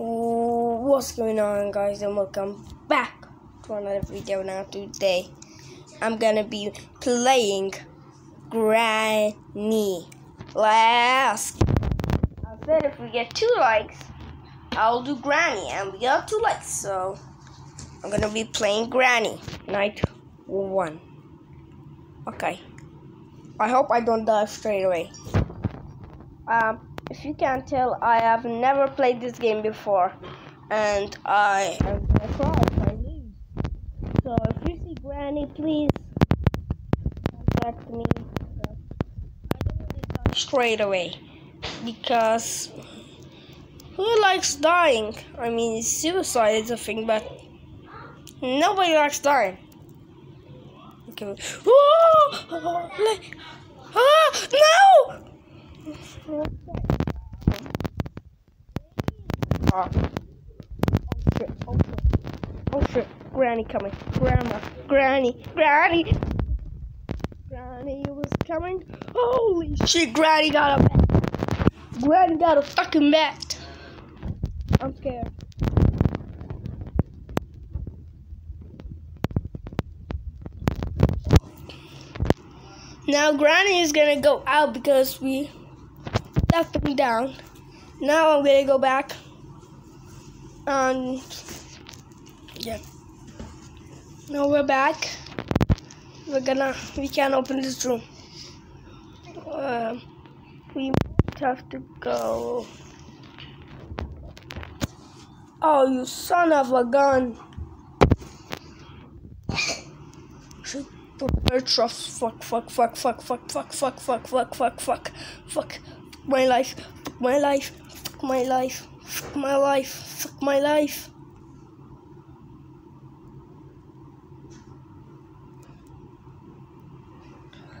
What's going on guys and welcome back to another video now today. I'm gonna be playing Granny Last I said if we get two likes I'll do Granny and we got two likes so I'm gonna be playing Granny night one. Okay. I hope I don't die straight away. Um if you can't tell, I have never played this game before, and I am if I lose. So if you see Granny, please contact me. Straight away because who likes dying? I mean, suicide is a thing, but nobody likes dying. Okay. Oh! Ah! No! Oh shit, oh shit, oh shit, Granny coming, Grandma, Granny, Granny, Granny was coming, holy shit, Granny got a bat, Granny got a fucking bat, I'm scared. Now Granny is gonna go out because we left him down. Now I'm gonna go back and yeah now we're back we're gonna we can't open this room uh, we have to go oh you son of a gun should fuck fuck fuck fuck fuck fuck fuck fuck fuck fuck fuck fuck fuck my life my life my life Fuck my life. Fuck my life.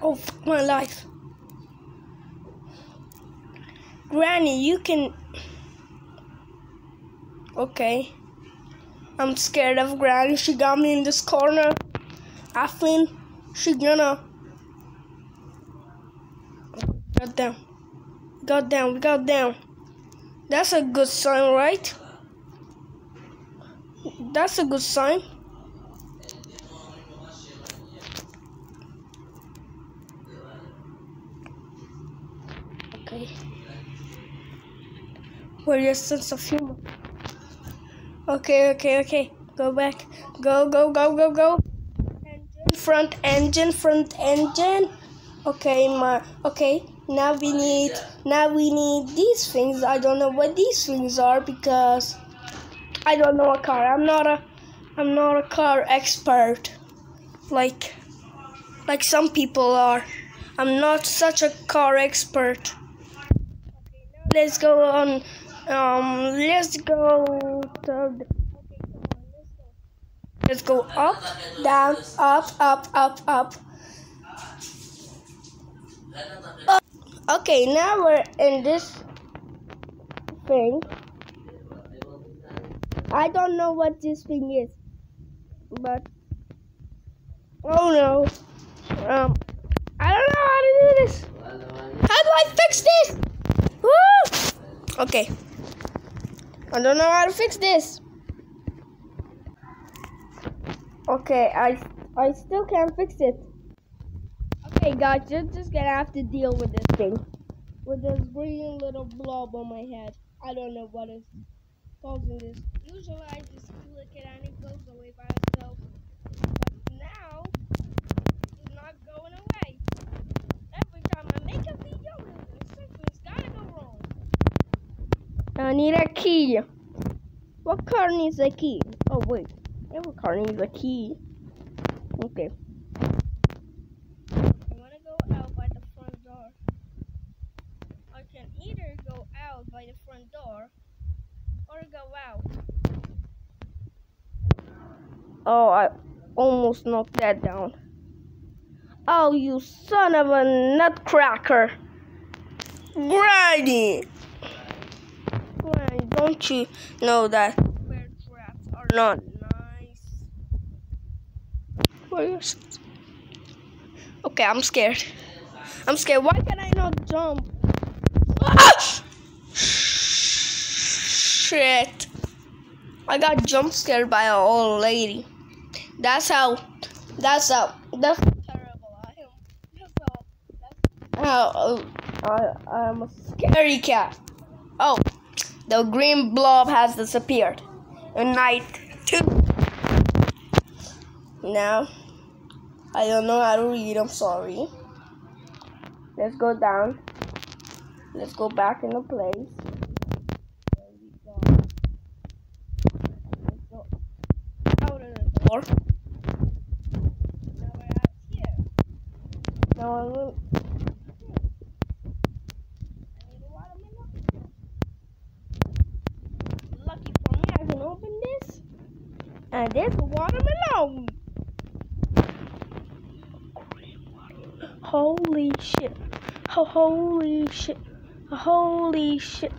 Oh, fuck my life. Granny, you can... Okay. I'm scared of Granny. She got me in this corner. I think she gonna... Got down. Got down. Got down. That's a good sign, right? That's a good sign. Okay. Where your sense of humor? Okay, okay, okay. Go back. Go, go, go, go, go. Engine, front engine, front engine. Okay, my okay. Now we need now we need these things. I don't know what these things are because I don't know a car. I'm not a I'm not a car expert like like some people are. I'm not such a car expert. let's go on um let's go to let's go up down up up up up up Okay, now we're in this thing. I don't know what this thing is, but oh no, um, I don't know how to do this. How do I fix this? Woo! Okay, I don't know how to fix this. Okay, I I still can't fix it. Okay, guys, you're just gonna have to deal with this thing. With this green little blob on my head. I don't know what is causing this. Usually I just click it and it goes away by itself. But now, it's not going away. Every time I make a video, something's gotta go wrong. I need a key. What car needs a key? Oh, wait. Every car needs a key. Okay. by the front door or go out. Oh, I almost knocked that down. Oh, you son of a nutcracker. Granny! Granny, don't you know that bear traps are not nice? Where's... Okay, I'm scared. I'm scared. Why can I not jump? Ah! shit. I got jump scared by an old lady. That's how. That's how. That's terrible I am. How. Oh, I, I'm a scary cat. Oh, the green blob has disappeared. In night two. Now, I don't know how to read. I'm sorry. Let's go down. Let's go back in the place. There we go. Let's go out of the door. Now we're out here. Now I will. I need a watermelon. Lucky for me, I can open this. And there's a watermelon. Holy shit. Holy shit. Holy shit.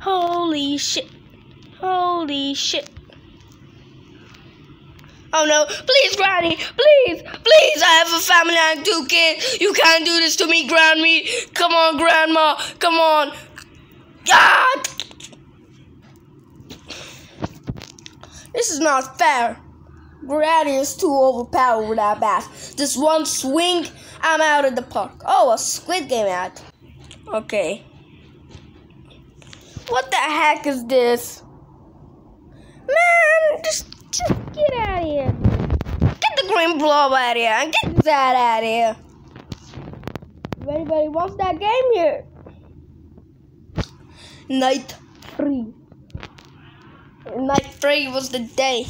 Holy shit. Holy shit. Oh no, please, Granny, please, please, I have a family and two kids. You can't do this to me, Granny. Come on, Grandma, come on. God! This is not fair. Granny is too overpowered with that bat. This one swing, I'm out of the park. Oh, a Squid Game ad. Okay. What the heck is this? Man, just, just get out of here. Get the green blob out of here and get that out of here. If anybody wants that game here. Night three. Night three was the day.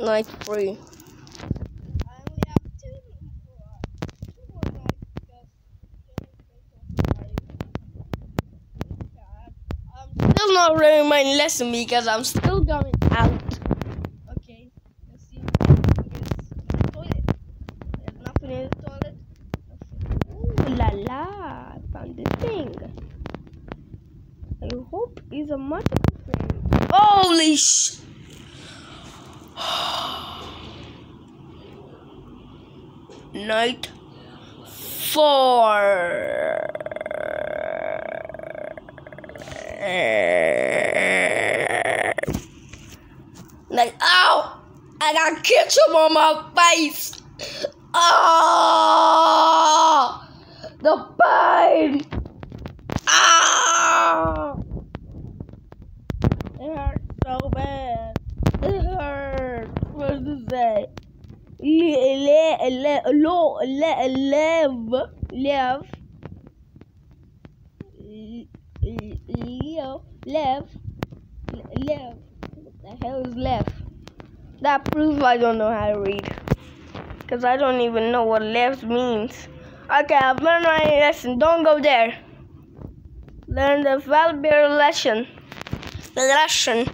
Night three. Still not learning my lesson because I'm still going out. Okay, let's see. Yes, toilet. There's nothing in the toilet. Ooh la la! I found this thing. I hope it's a magical thing. Holy sh! Night four. Like, oh, ow! I got ketchup on my face. Oh, the pain. Ah, it hurts so bad. It hurts. What does it say? Le, le, lo, le, live, live. Leo, live, live. What the hell is left? That proves I don't know how to read. Because I don't even know what left means. Okay, I've learned my lesson. Don't go there. Learn the valuable lesson. The lesson.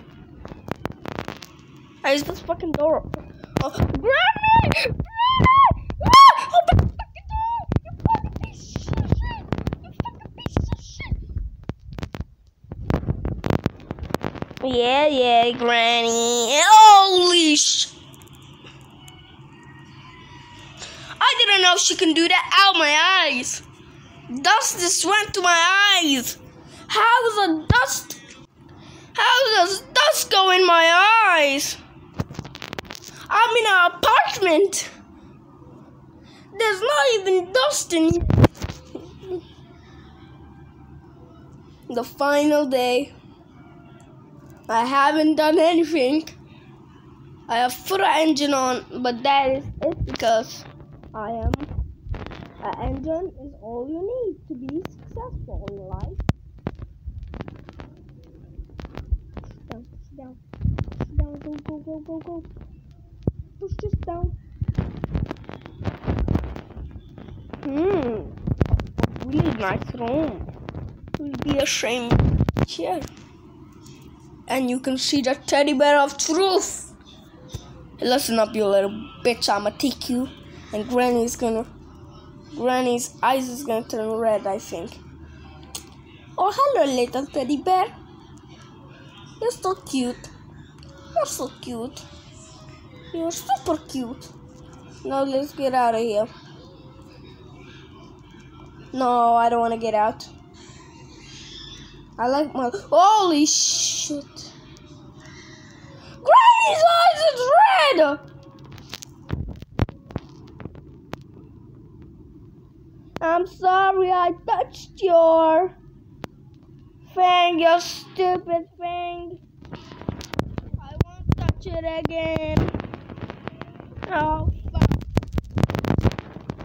Why is this fucking door? Oh, Granny! Granny! Ah! Open the fucking door! You fucking piece of shit! You fucking piece of shit! Yeah, yeah, Granny. Holy sh! I didn't know she can do that out my eyes. Dust just went to my eyes. How does a dust? How does dust go in my eyes? I'm in an apartment. There's not even dust in here. The final day. I haven't done anything. I have put an engine on, but that is it because I am. An engine is all you need to be successful in life. Sit down, sit down, sit down, go, go, go, go, go. Push this down. Hmm. Really nice room. Will be a shame here. And you can see the teddy bear of truth. Listen up, you little bitch. I'ma take you. And Granny's gonna. Granny's eyes is gonna turn red, I think. Oh, hello, little teddy bear. You're so cute. You're so cute. You're super cute. Now let's get out of here. No, I don't want to get out. I like my. Holy shit! Granny's eyes I'm sorry I touched your thing, you stupid thing. I won't touch it again. Oh, fuck.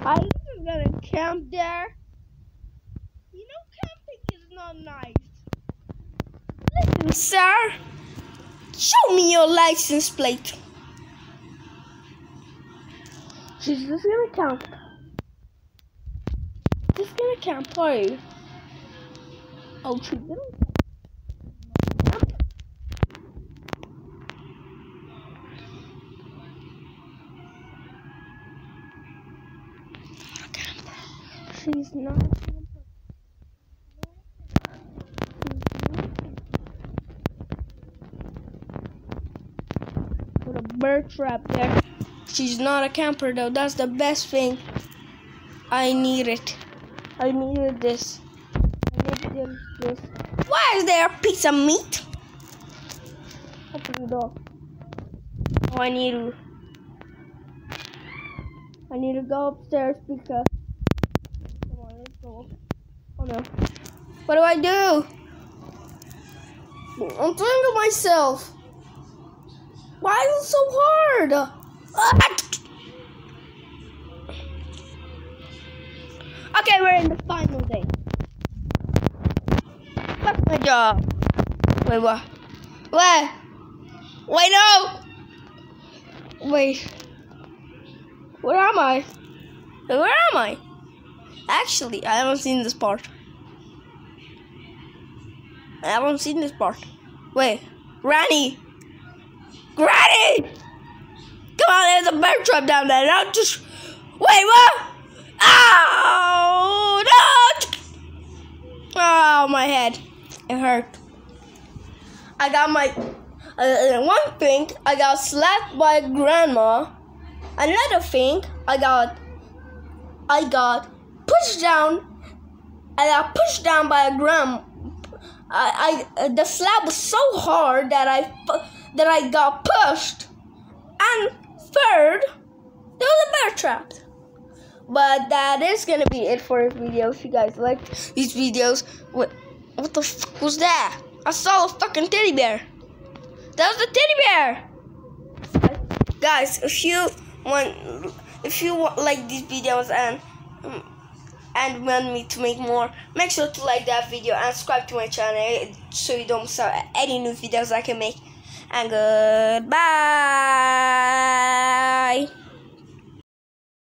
I was gonna camp there. You know, camping is not nice. Listen, sir. Show me your license plate. She's just gonna camp just gonna camp play. Oh, she didn't. She's not. Put a bird trap there. She's not a camper though. That's the best thing. I need it. I needed this. I needed this. Why is there a piece of meat? Open the door. Oh, I need to. I need to go upstairs because. Come on, let's go. Oh no. What do I do? I'm thinking to myself. Why is it so hard? Okay, we're in the final day. What's my job? Wait, what? Wait. Wait, no! Wait. Where am I? Where am I? Actually, I haven't seen this part. I haven't seen this part. Wait. Granny! Granny! Come on, there's a bear trap down there. Now just... Wait, what? Oh no! Oh, my head. It hurt. I got my. Uh, one thing, I got slapped by grandma. Another thing, I got. I got pushed down. I got pushed down by a grandma. I, I uh, the slap was so hard that I that I got pushed. And third, there was a bear trap. But that is gonna be it for this video. If you guys like these videos, what what the fuck was that? I saw a fucking teddy bear. That was a teddy bear. Guys, if you want, if you want like these videos and and want me to make more, make sure to like that video and subscribe to my channel so you don't miss out any new videos I can make and goodbye.